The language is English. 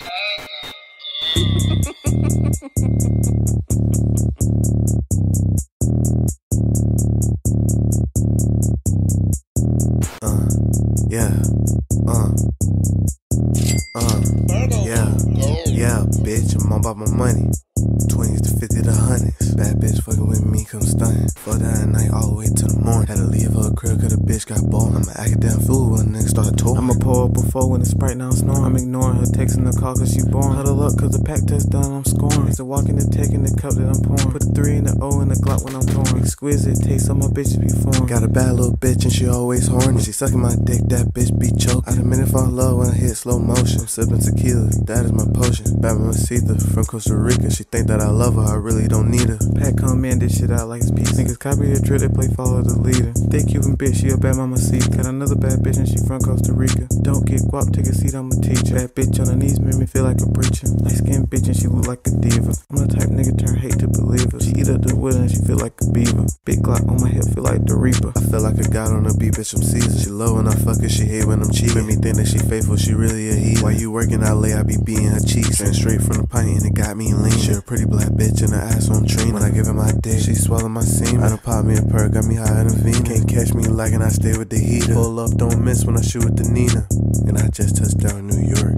Uh, yeah, uh, uh, yeah, yeah, bitch, I'm all about my money. 20s to 50 to hundreds. Bad bitch fucking with me, come stunning. Fuck that night all the way to the morning. Had to leave her crib cause the bitch got bored. I'm an academic fool when the niggas start talking. I'ma pull up before when it's sprite now I'm snoring. I'm ignoring her, texting the call cause she born. Huddle up cause the pack test done, I'm scoring. It's a walking and taking the cup that I'm pouring. Put the three in the O in the Glock when I'm pouring. Exquisite taste of my bitches be foreign. Got a bad little bitch and she always horny. When she sucking my dick, that bitch be choking. I done fall in love when I hit slow motion. I'm sipping tequila, that is my potion. Bad Mamacita from Costa Rica. She think that I love her, I really don't need her. Pack come in, this shit out like it's peace. Niggas copy the drill, they play follow the leader. Thick Cuban bitch, she a bad mama seat. Got another bad bitch and she from Costa Rica. Don't get guap, take a seat, I'm a teacher. Bad bitch on her knees made me feel like a preacher. Light skin bitch and she look like a diva. I'm the type nigga The wood and she feel like a beaver. Big Glock on my hip, feel like the reaper. I feel like a god on the beat, bitch, I'm Caesar. She love when I fuck her, she hate when I'm cheating. Me think that she faithful, she really a heat. While you working out lay, I be beating her cheeks. Ran straight from the pint and it got me lean. She a pretty black bitch and her ass on train. When I give her my dick, she swallow my semen. I done pop me a perk, got me higher than Vina. Can't catch me lacking, I stay with the heater. Pull up, don't miss when I shoot with the Nina. And I just touched down New York.